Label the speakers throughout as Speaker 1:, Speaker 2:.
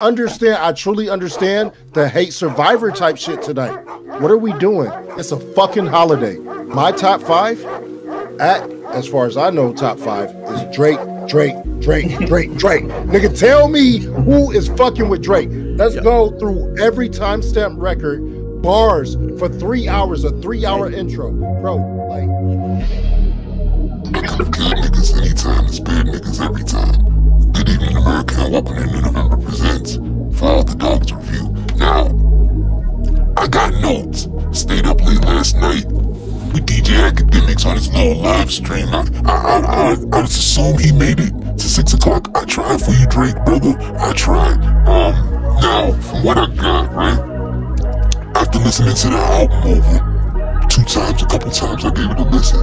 Speaker 1: understand. I truly understand the hate survivor type shit tonight. What are we doing? It's a fucking holiday. My top five, at as far as I know, top five is Drake, Drake, Drake, Drake, Drake. Nigga, tell me who is fucking with Drake. Let's go through every timestamp record, bars for three hours, a three-hour intro, bro. Like,
Speaker 2: Good niggas anytime, it's bad niggas every time. Academics on his little live stream. I, I, I, I, I just assume he made it to 6 o'clock. I tried for you, Drake, brother. I tried. Um, now, from what I got, right? After listening to the album over two times, a couple times, I gave it a listen.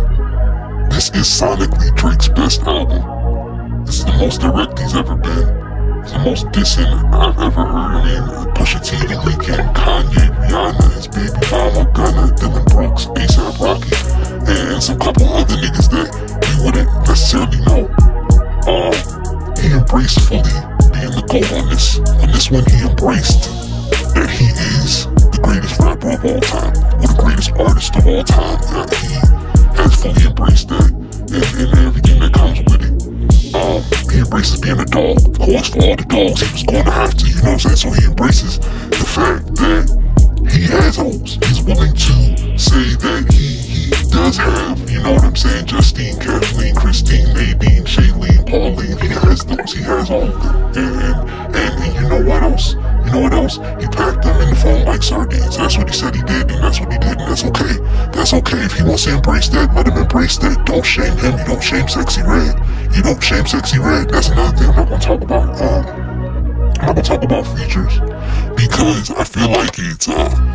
Speaker 2: This is sonically Drake's best album. This is the most direct he's ever been. It's the most dissing I've ever heard. I mean, Pusha T, The Weeknd, Kanye, Rihanna, his baby mama, Gunna, Dillon Brooks, ASAP Rocky, and some couple other niggas that you wouldn't necessarily know. Um, he embraced fully being the GOAT on this. On this one, he embraced that he is the greatest rapper of all time, or the greatest artist of all time. That he has fully embraced that and, and everything that comes with it. Um, he embraces being a dog. Of course, for all the dogs, he was going to have to, you know what I'm saying? So he embraces the fact that he has hoes. He's willing to say that he, he does have, you know what I'm saying, Justine, Kathleen, Christine, Nadine, Shailene, Pauline. He has those. He has all of them. And, and, and, you know what else? You know what else? He packed them in the phone like sardines. That's what he said he did, and that's what he did, and that's okay. That's okay. If he wants to embrace that, let him embrace that. Don't shame him. You don't shame Sexyy Red. You don't shame Sexyy Red. That's another thing I'm not gonna talk about. Um, I'm not gonna talk about features because I feel like it's uh,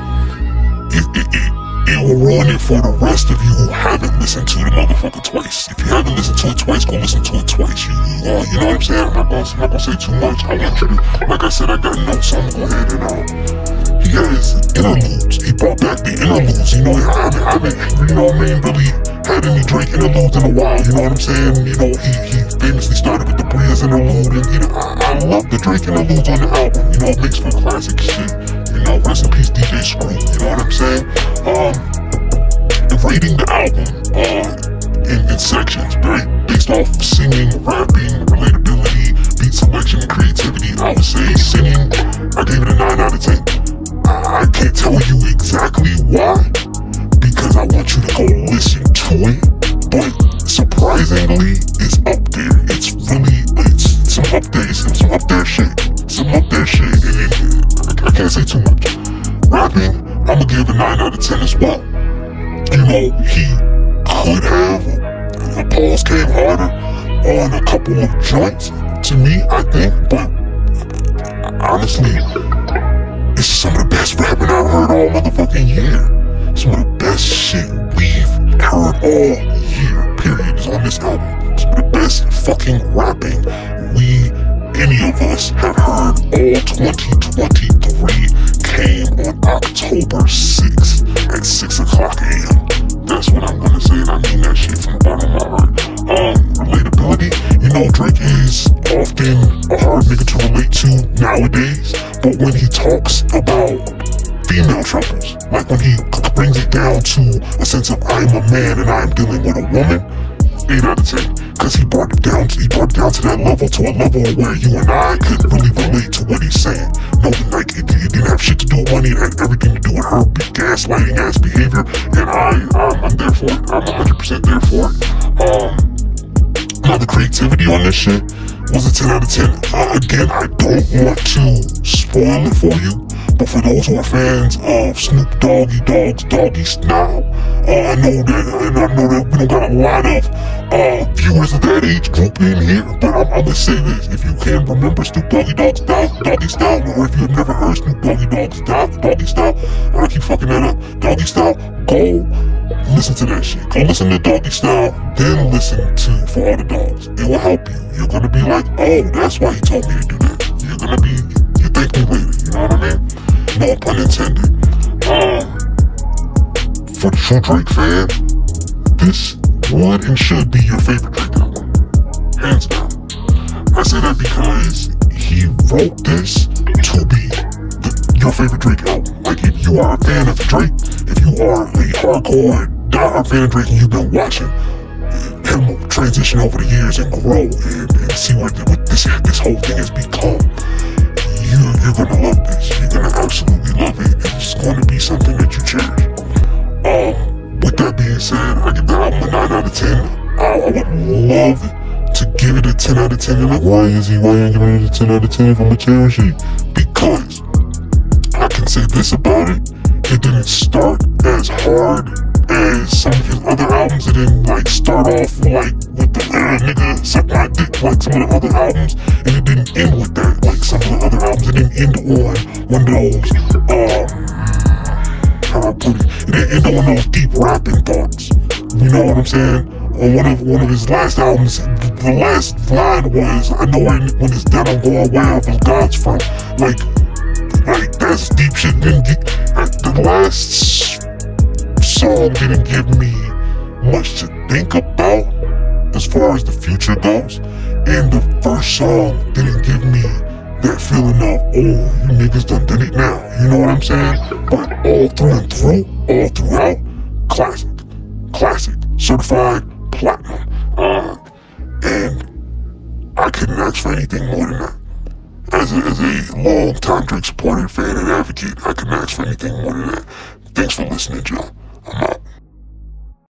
Speaker 2: it, will ruin it for the rest of you who haven't listened to the motherfucker twice. If you haven't listened to it twice, go listen to it twice. You, you, uh, you know what I'm saying? I'm not gonna, I'm not gonna say too much. I want you to, like I said, I got notes, so I'm gonna go ahead and uh, he has interludes. He brought back the interludes. You know, I haven't, I haven't, you know what I mean, really had any Drake interludes in a while. You know what I'm saying? You know, he, he famously started with the Breeze interlude, and you know, I, I love the Drake interludes on the album. You know, it makes for classic shit. You know, rest in peace, You know what I'm saying? Um, and rating the album uh, in, in sections, very based off singing, rapping, relatability, beat selection, creativity. I would say singing, I gave it a 9 out of 10. I, I can't tell you exactly why, because I want you to go listen to it, but surprisingly, it's up there. It's really, it's some up there, some, some up there shit. Some up there shit, and it, I, I can't say too much. Rapping, I'm gonna give a 9 out of 10 as well you know, he could have the pause came harder on a couple of joints to me, I think, but honestly, it's some of the best rapping I've heard all motherfucking year. Some of the best shit we've heard all year, period, is on this album. Some of the best fucking rapping we, any of us, have heard all 2023 came on October 6th at 6 o'clock a.m. That's what I'm gonna say, and I mean that shit from the bottom of my heart. Um, relatability, you know, Drake is often a hard nigga to relate to nowadays, but when he talks about female troubles, like when he brings it down to a sense of I'm a man and I'm dealing with a woman, 8 out of 10. Cause he brought it down, he brought it down to that level, to a level where you and I couldn't really relate to what he's saying. Knowing like it, it didn't have shit to do with money, it had everything to do with her gaslighting ass behavior, and I, I'm, I'm there for it. I'm 100% there for it. Um, now the creativity on this shit was a 10 out of 10. Uh, again, I don't want to spoil it for you, but for those who are fans of Snoop Doggy Dogg's Doggy Style, uh, I know that, and I know that we don't got a lot of uh, viewers of that age group in here, but I'm, I'm gonna say this: if you can remember Snoop Doggy Dogg's Doggy Style, or if you've never heard Snoop Doggy Dogg's Doggy Style, and I keep fucking that up, Doggy Style, go listen to that shit. Go listen to Doggy Style, then listen to For All the Dogs. It will help you. You're gonna be like, oh, that's why he told me to do that. You're gonna be, you thank me later. No pun intended. Um, for true Drake fan, this would and should be your favorite Drake album. Hands down. I say that because he wrote this to be the, your favorite Drake album. Like if you are a fan of Drake, if you are a hardcore diehard fan of Drake and you've been watching him transition over the years and grow and, and see what, what this this whole thing has become, you you're gonna love this. Absolutely love it. It's gonna be something that you cherish. Um, with that being said, I give the album a nine out of ten. I, I would love to give it a 10 out of 10. And like, why is he, why you giving it a 10 out of 10 from a cherry sheet? Because I can say this about it. It didn't start as hard as some of his other albums. It didn't like start off like uh, nigga suck my dick like some of the other albums. And it didn't end with that like some of the other albums. It didn't end on one of those, um, how I put it, it didn't end on those deep rapping thoughts. You know what I'm saying? on one of one of his last albums, the last line was, "I know when, when it's done, I'm going where of God's from." Like, like that's deep shit. Didn't get the last song didn't give me much to think about far as the future goes, and the first song didn't give me that feeling of, oh, you niggas done did it now. You know what I'm saying? But all through and through, all throughout, classic, classic, certified platinum. Uh, and I couldn't ask for anything more than that. As a, as a long time Drake supporter, fan, and advocate, I couldn't ask for anything more than that. Thanks for listening, Joe.